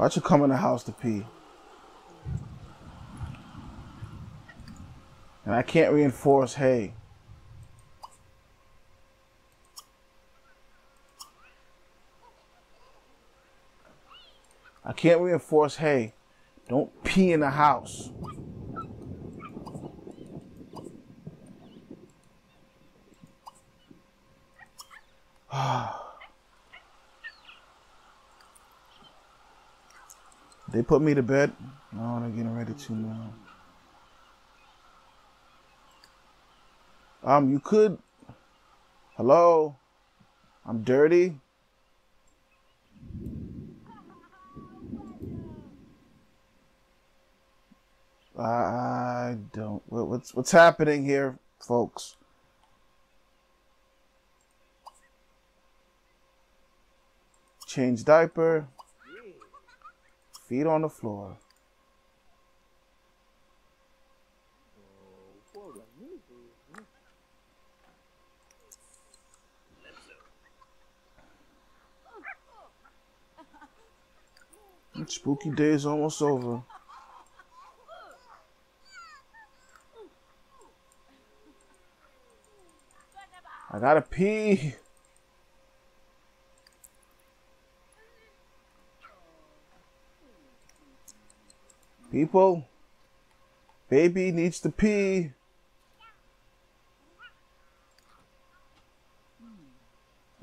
Why'd you come in the house to pee? And I can't reinforce hay. I can't reinforce hay. Don't pee in the house. They put me to bed. No, they're getting ready to now. Um, you could. Hello? I'm dirty. I don't. What's what's happening here, folks? Change diaper. Feet on the floor. Spooky day is almost over. I gotta pee. People, baby needs to pee.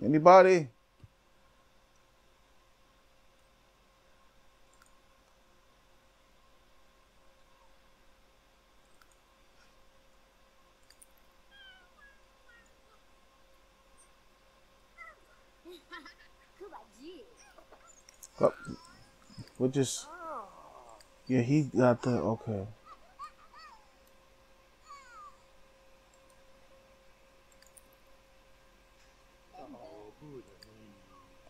Anybody? Oh, we're just. Yeah, he got the. Okay.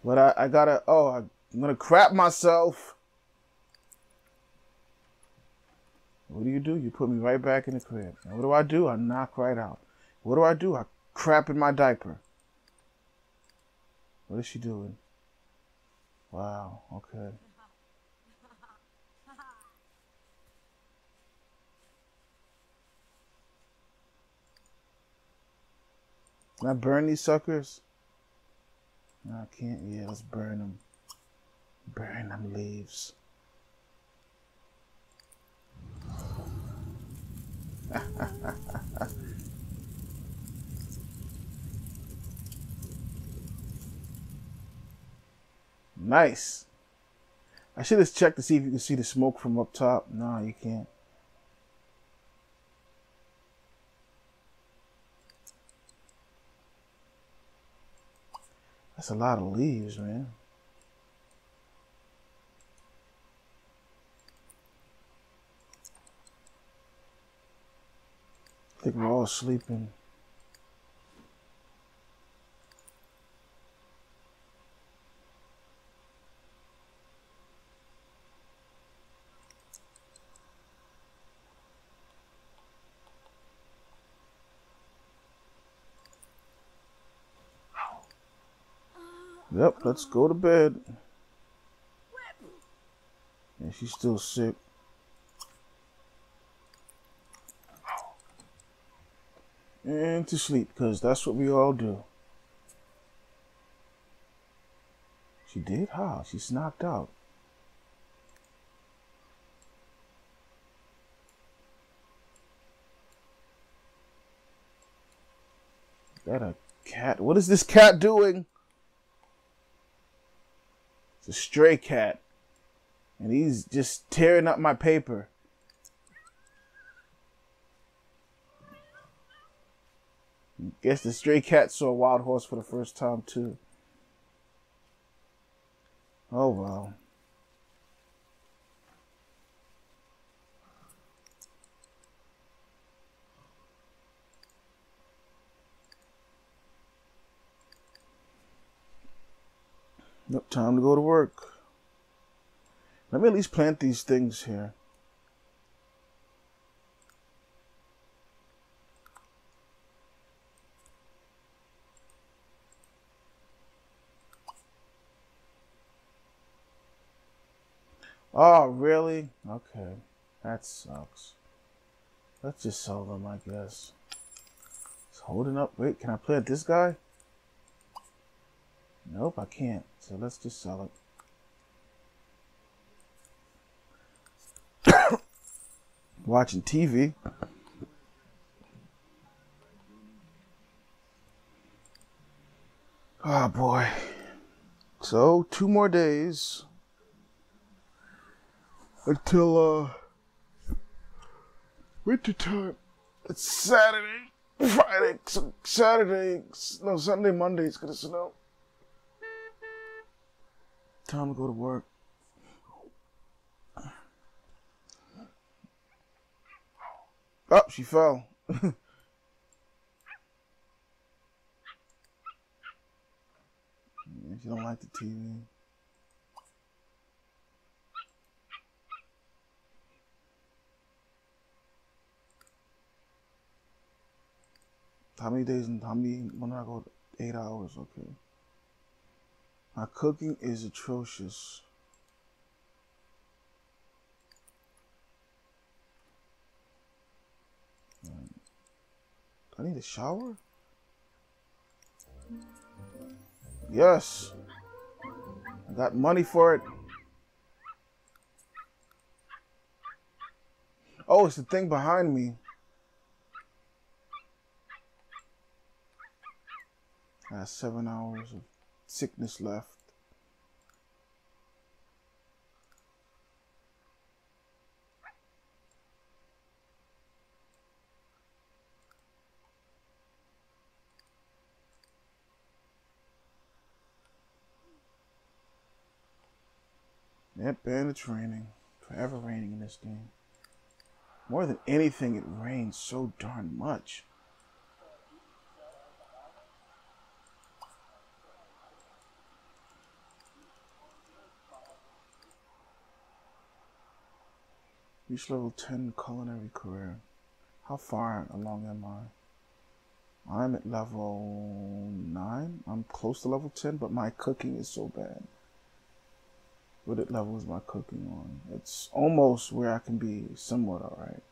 But I, I gotta. Oh, I'm gonna crap myself. What do you do? You put me right back in the crib. What do I do? I knock right out. What do I do? I crap in my diaper. What is she doing? Wow, okay. Can I burn these suckers? No, I can't. Yeah, let's burn them. Burn them leaves. nice. I should have checked to see if you can see the smoke from up top. No, you can't. That's a lot of leaves, man. I think we're all sleeping. Yep, let's go to bed. And she's still sick. And to sleep, because that's what we all do. She did? How? She's knocked out. Is that a cat? What is this cat doing? A stray cat. And he's just tearing up my paper. Guess the stray cat saw a wild horse for the first time too. Oh well. Nope, time to go to work. Let me at least plant these things here. Oh, really? Okay. That sucks. Let's just sell them, I guess. It's holding up. Wait, can I plant this guy? Nope, I can't. So let's just sell it. Watching TV. Oh boy. So, two more days until uh winter time. It's Saturday, Friday, Saturday, no Sunday, Monday. It's gonna snow. Time to go to work. Oh, she fell. she don't like the TV. How many days and how many when I go eight hours, okay. My cooking is atrocious. I need a shower? Yes. I got money for it. Oh, it's the thing behind me. Have seven hours of sickness left. Yep, and it's raining. Forever raining in this game. More than anything, it rains so darn much. Reach level 10 culinary career. How far along am I? I'm at level 9. I'm close to level 10, but my cooking is so bad. What level is my cooking on? It's almost where I can be somewhat alright.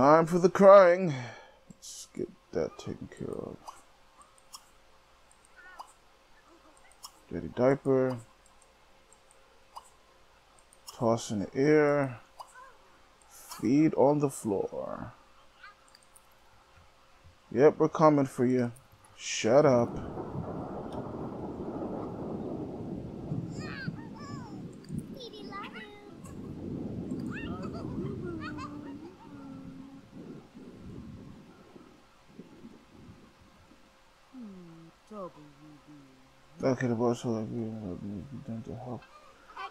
Time for the crying. Let's get that taken care of. Dirty diaper. Toss in the air. Feed on the floor. Yep, we're coming for you. Shut up. Okay, the boss will agree be done to help.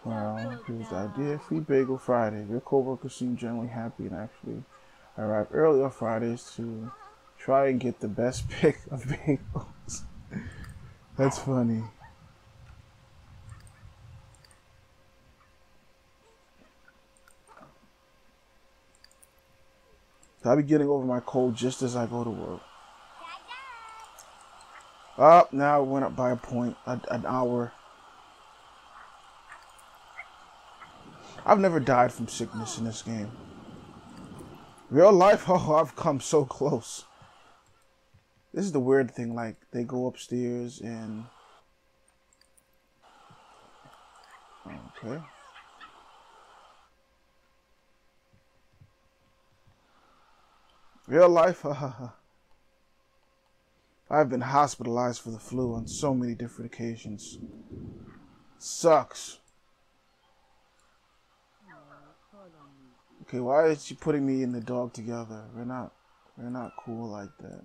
Well, here's the idea. Free Bagel Friday. Your coworkers seem generally happy and actually arrive early on Fridays to try and get the best pick of bagels. That's funny. I'll be getting over my cold just as I go to work. Up oh, now it went up by a point, a, an hour. I've never died from sickness in this game. Real life, oh, I've come so close. This is the weird thing, like, they go upstairs and... Okay. Real life, I've been hospitalized for the flu on so many different occasions. Sucks. Okay, why is she putting me and the dog together? We're not we're not cool like that.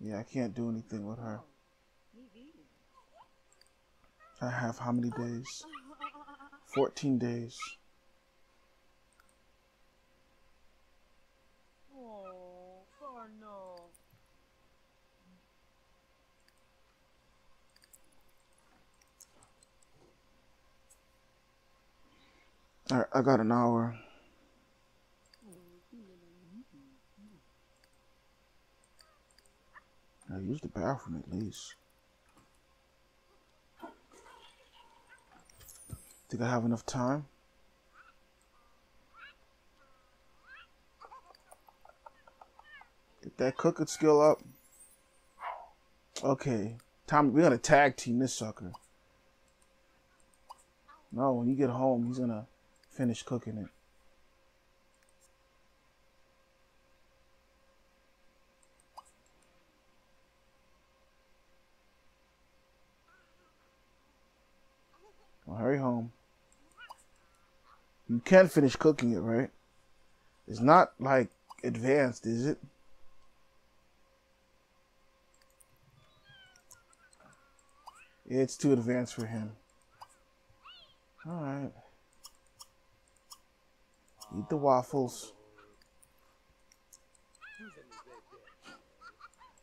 Yeah, I can't do anything with her. I have how many days? 14 days. I got an hour. I use the bathroom at least. Think I have enough time? Get that cooking skill up. Okay. Time we're gonna tag team this sucker. No, when you get home, he's gonna finish cooking it. Well, hurry home. You can finish cooking it, right? It's not like advanced, is it? It's too advanced for him. Alright. Eat the waffles.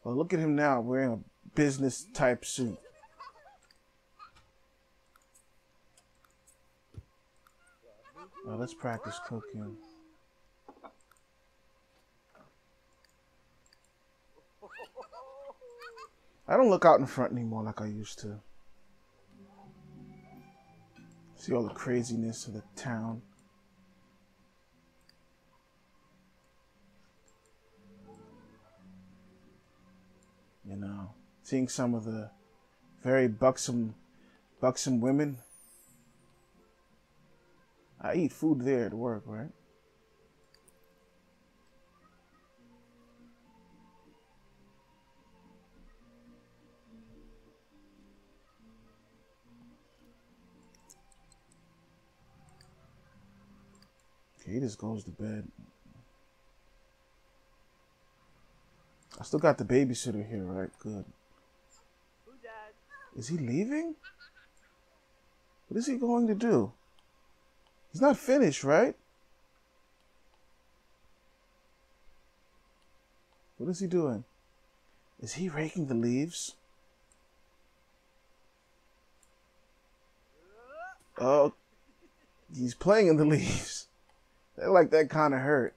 Well, look at him now wearing a business type suit. Well, let's practice cooking. I don't look out in front anymore like I used to. See all the craziness of the town. Seeing some of the very buxom, buxom women. I eat food there at work, right? Okay, he just goes to bed. I still got the babysitter here, right? Good. Is he leaving? What is he going to do? He's not finished, right? What is he doing? Is he raking the leaves? Oh, he's playing in the leaves. They like that kind of hurt.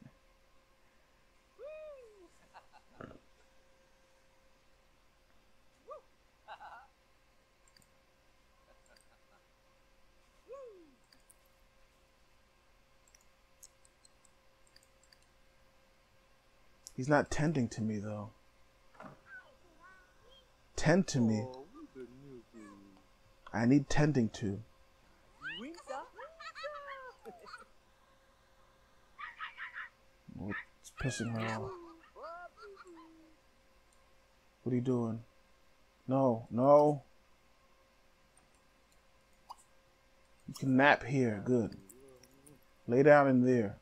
He's not tending to me though. Tend to me. I need tending to. It's pissing her off. What are you doing? No, no. You can nap here. Good. Lay down in there.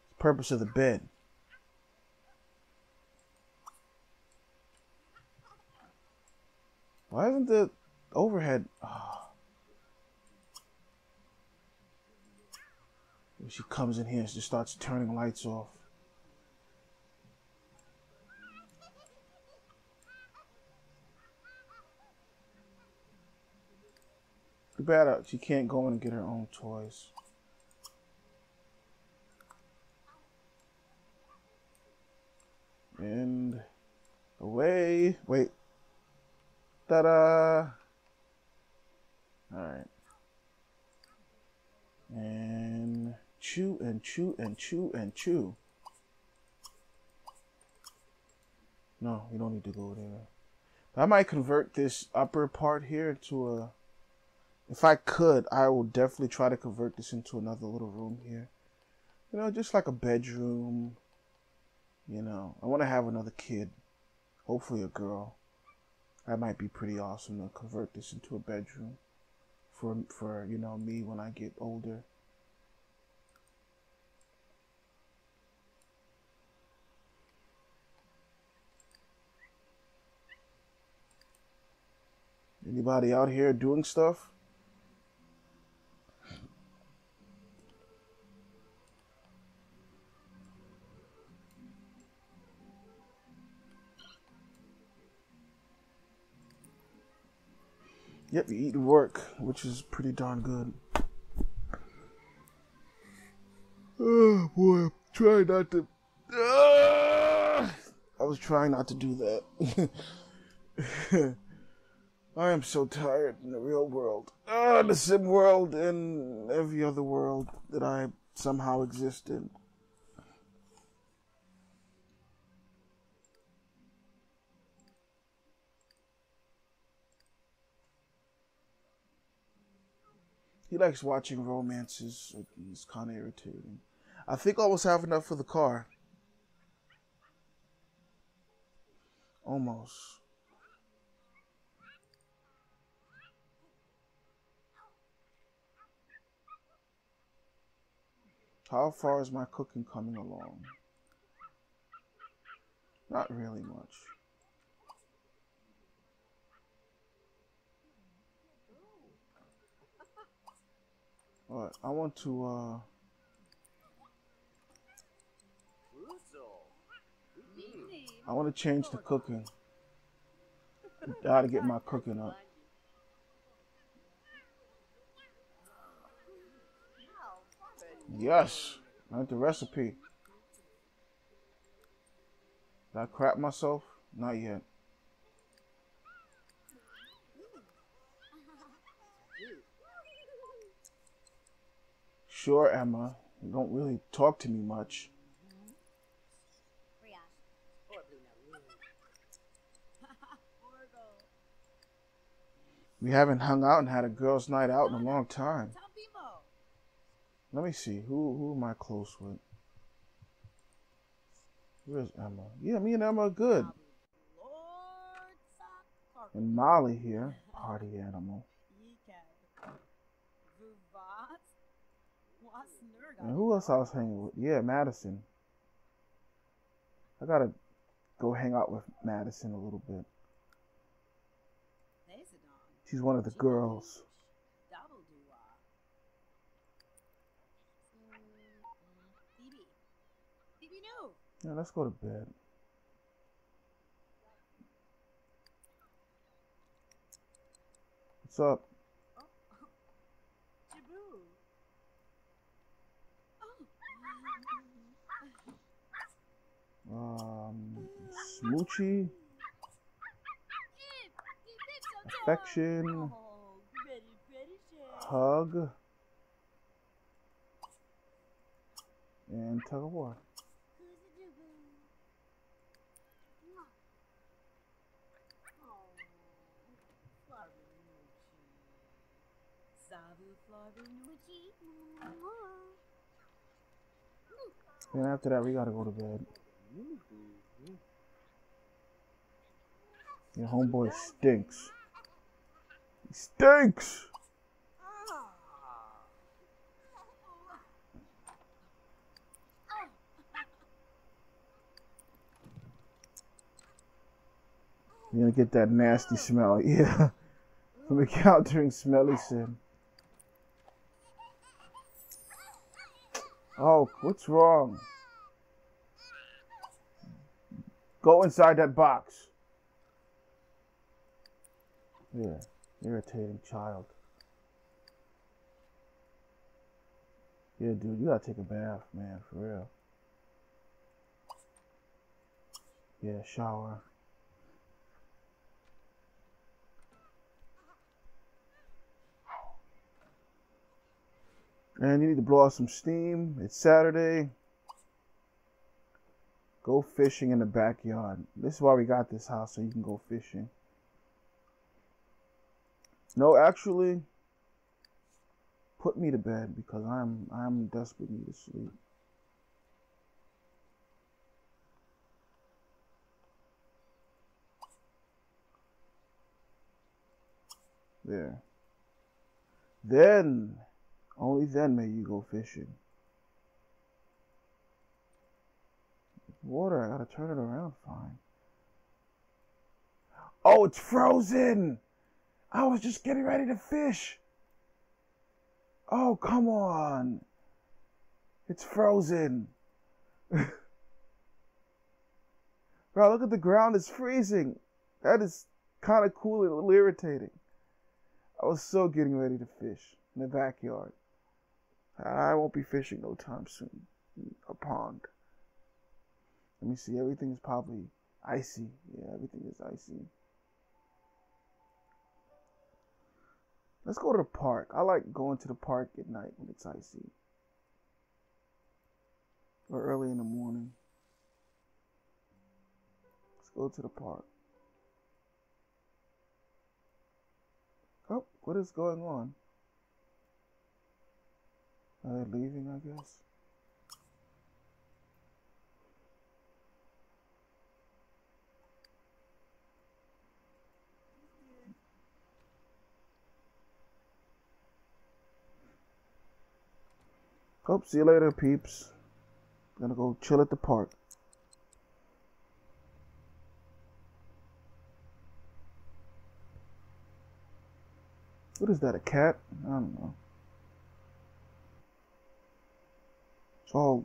It's the purpose of the bed. Why isn't the overhead? Oh. She comes in here and just starts turning lights off. Too bad uh, she can't go in and get her own toys. And away. Wait. Ta-da! Alright. And chew and chew and chew and chew. No, you don't need to go there. I might convert this upper part here to a... If I could, I would definitely try to convert this into another little room here. You know, just like a bedroom. You know, I want to have another kid. Hopefully a girl. That might be pretty awesome to convert this into a bedroom for for you know me when I get older. Anybody out here doing stuff? Yep, you eat and work, which is pretty darn good. Oh boy, I'm trying not to. Uh, I was trying not to do that. I am so tired in the real world. Uh, the sim world and every other world that I somehow exist in. He likes watching romances. He's kind of irritating. I think I almost have enough for the car. Almost. How far is my cooking coming along? Not really much. Alright, I want to, uh... I want to change the cooking. Gotta get my cooking up. Yes, I the recipe. Did I crap myself? Not yet. Sure, Emma. You don't really talk to me much. We haven't hung out and had a girls' night out in a long time. Let me see. Who who am I close with? Where's Emma? Yeah, me and Emma are good. And Molly here, party animal. And who else I was hanging with? Yeah, Madison. I gotta go hang out with Madison a little bit. She's one of the girls. Yeah, let's go to bed. What's up? Um, Smoochie. Affection. Hug. And tug of war. And after that, we gotta go to bed. Your homeboy stinks. He stinks! You're gonna get that nasty smell, yeah. From encountering smelly sim. Oh, what's wrong? Go inside that box. Yeah, irritating child. Yeah, dude, you gotta take a bath, man, for real. Yeah, shower. And you need to blow off some steam. It's Saturday. Go fishing in the backyard. This is why we got this house, so you can go fishing. No, actually, put me to bed because I'm I'm desperate need to sleep. There. Then only then may you go fishing. Water, I gotta turn it around fine. Oh, it's frozen! I was just getting ready to fish. Oh, come on. It's frozen. Bro, look at the ground, it's freezing. That is kind of cool and a little irritating. I was so getting ready to fish in the backyard. I won't be fishing no time soon. A pond. Let me see. Everything is probably icy. Yeah, everything is icy. Let's go to the park. I like going to the park at night when it's icy. Or early in the morning. Let's go to the park. Oh, what is going on? Are they leaving, I guess? Hope, see you later, peeps. Gonna go chill at the park. What is that, a cat? I don't know. It's all...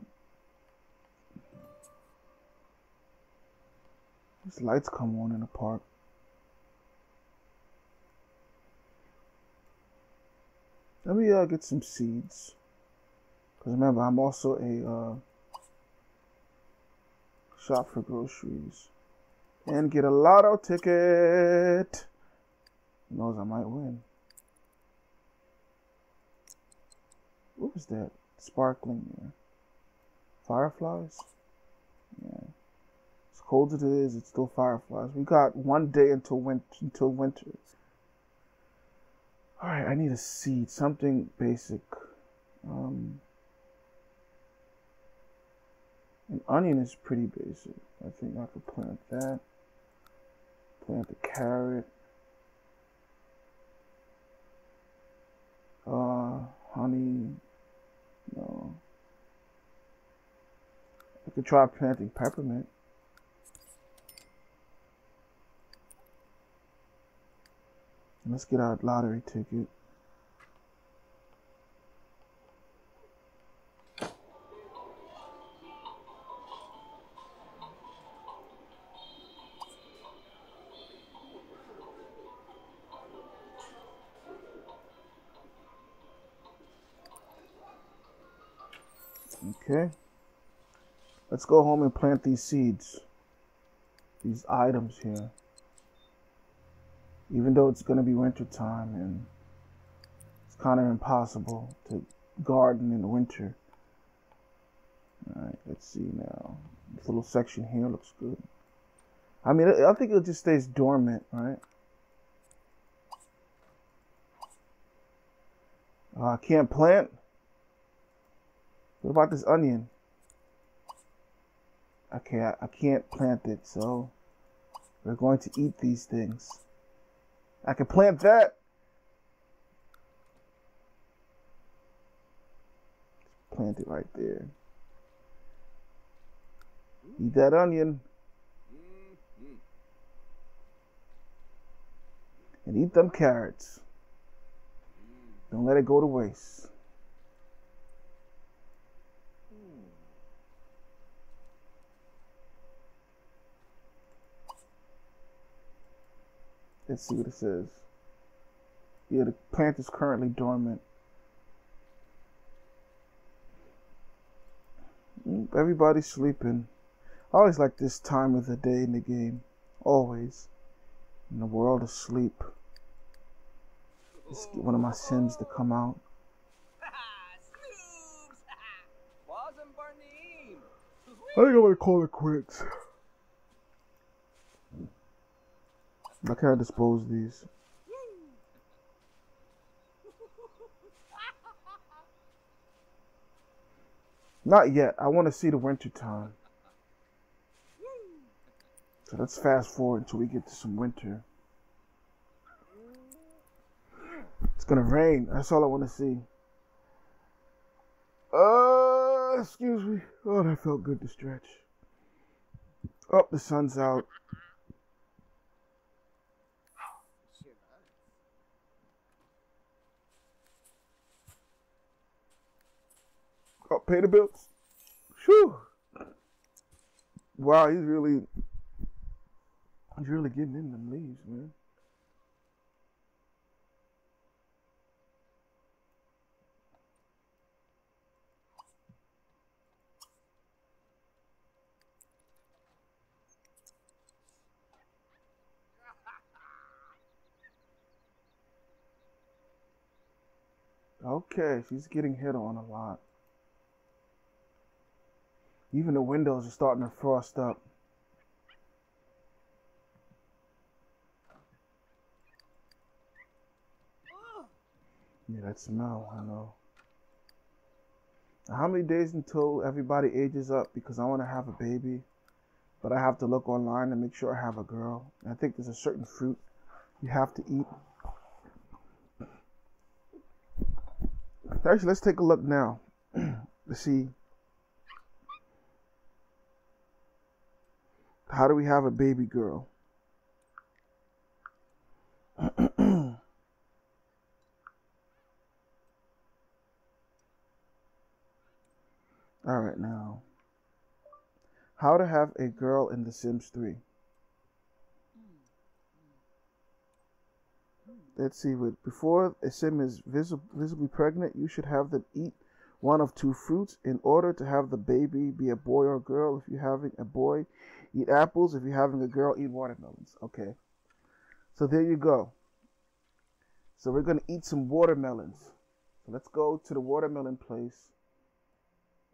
These lights come on in the park. Let me uh, get some seeds. Because remember, I'm also a uh, shop for groceries. And get a lotto ticket. Who knows, I might win. What was that? Sparkling there. Fireflies? Yeah. As cold as it is, it's still fireflies. We got one day until winter. Until winter. All right, I need a seed, something basic. Um, an onion is pretty basic. I think I could plant that. Plant the carrot. Uh, honey. No. I could try planting peppermint. Let's get our lottery ticket. Okay. Let's go home and plant these seeds. These items here. Even though it's going to be winter time and it's kind of impossible to garden in the winter. Alright, let's see now. This little section here looks good. I mean, I think it just stays dormant, right? Uh, I can't plant. What about this onion? Okay, I, I can't plant it, so we're going to eat these things. I can plant that. Plant it right there. Eat that onion. And eat them carrots. Don't let it go to waste. Let's see what it says. Yeah, the plant is currently dormant. Mm, everybody's sleeping. I always like this time of the day in the game. Always. In the world of sleep. Let's get one of my sims to come out. I think I'm gonna call it quits. I can't dispose these. Not yet. I want to see the winter time. So let's fast forward until we get to some winter. It's gonna rain. That's all I want to see. Uh, excuse me. Oh, that felt good to stretch. Oh, the sun's out. pay the bills. Whew. Wow, he's really he's really getting in them leaves, man. Okay, she's getting hit on a lot. Even the windows are starting to frost up. Yeah, that smell, I know. How many days until everybody ages up? Because I want to have a baby, but I have to look online and make sure I have a girl. I think there's a certain fruit you have to eat. Actually, let's take a look now to see how do we have a baby girl. All right, now. How to have a girl in The Sims 3. Let's see. What before a sim is vis- visibly pregnant, you should have them eat one of two fruits in order to have the baby be a boy or girl. If you're having a boy, eat apples. If you're having a girl, eat watermelons. Okay. So there you go. So we're gonna eat some watermelons. So let's go to the watermelon place.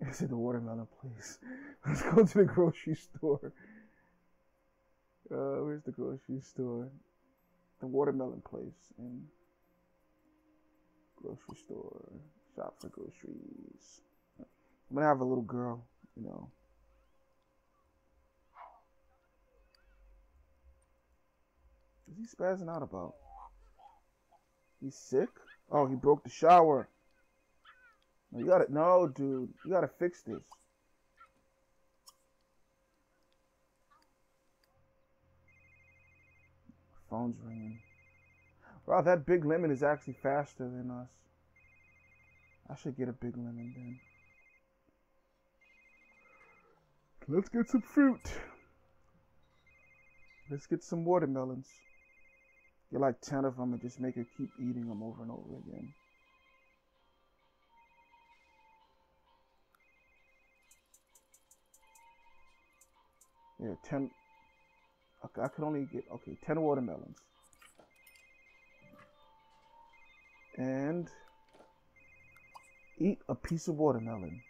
Is it the watermelon place? Let's go to the grocery store. Uh, where's the grocery store? The watermelon place in grocery store. Shop for groceries. I'm gonna have a little girl, you know. Is he spazzing out about? He's sick? Oh, he broke the shower. No, you gotta no, dude. You gotta fix this. Phone's ringing. Wow, that big lemon is actually faster than us. I should get a big lemon then. Let's get some fruit. Let's get some watermelons. Get like 10 of them and just make her keep eating them over and over again. Yeah, 10. Okay, I could only get, okay, 10 watermelons. And eat a piece of watermelon.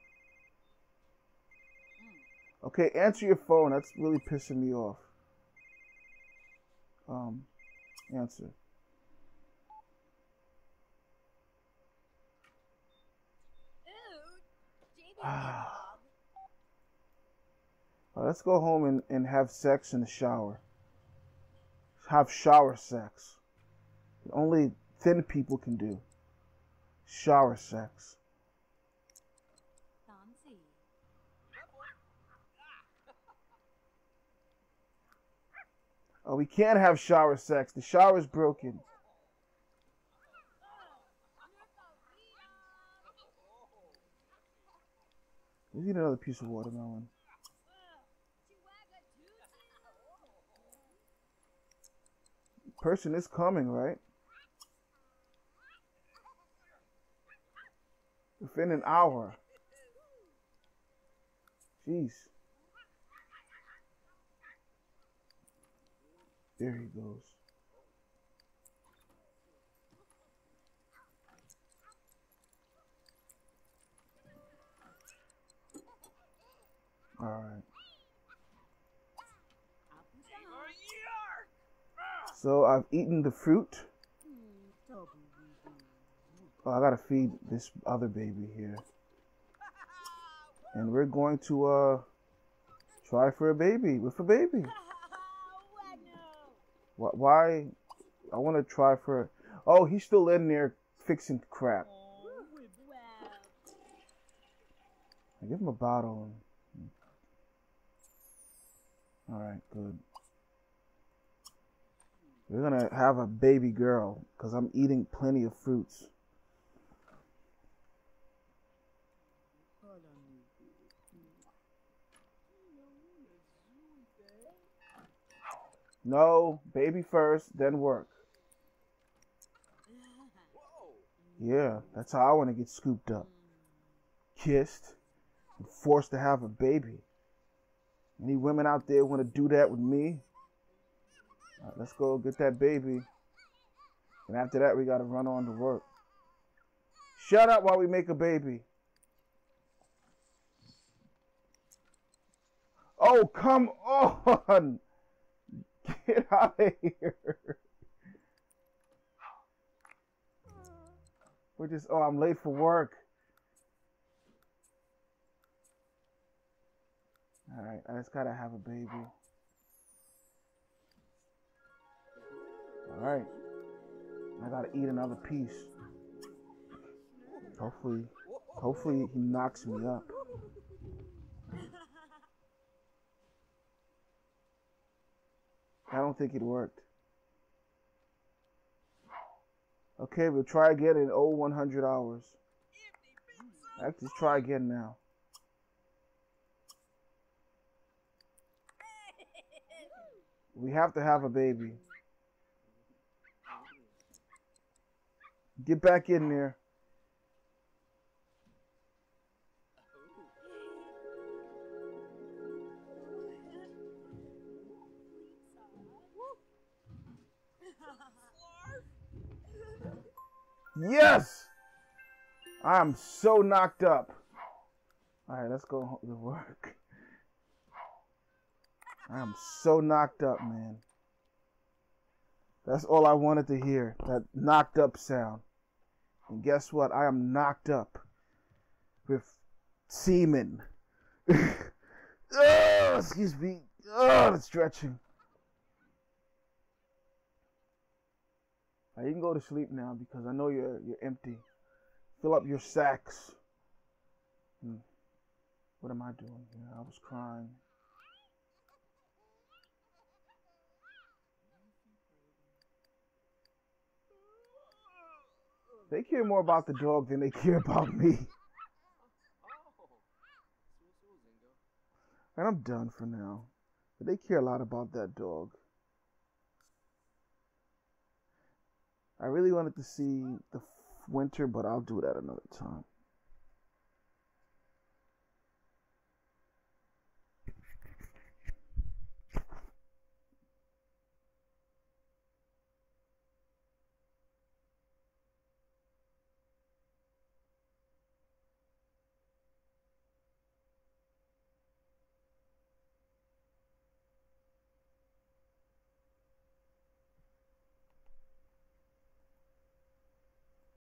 Okay, answer your phone. That's really pissing me off. Um, answer. Ah. Uh, let's go home and, and have sex in the shower. Have shower sex. Only thin people can do. Shower sex. Oh, we can't have shower sex. The shower's broken. We need another piece of watermelon. person is coming, right? Within an hour. Jeez. There he goes. All right. So I've eaten the fruit. Oh, I gotta feed this other baby here. And we're going to uh try for a baby with a baby. Why? I want to try for. Oh, he's still in there fixing crap. I give him a bottle. All right, good. We're gonna have a baby girl because I'm eating plenty of fruits. No, baby first, then work. Yeah, that's how I want to get scooped up. Kissed and forced to have a baby. Any women out there want to do that with me? Right, let's go get that baby. And after that, we got to run on to work. Shut up while we make a baby. Oh, come on. Get out of here. We're just, oh, I'm late for work. Alright, I just gotta have a baby. Alright. I gotta eat another piece. Hopefully, hopefully he knocks me up. I don't think it worked. Okay, we'll try again in 0100 hours. Let's just try again now. We have to have a baby. Get back in there. Yes! I'm so knocked up. Alright, let's go to work. I'm so knocked up, man. That's all I wanted to hear. That knocked up sound. And guess what? I am knocked up with semen. oh, excuse me. Oh, the stretching. Right, you can go to sleep now because I know you're you're empty. Fill up your sacks. Hmm. What am I doing here? I was crying. They care more about the dog than they care about me. And I'm done for now. But they care a lot about that dog. I really wanted to see the winter, but I'll do that another time.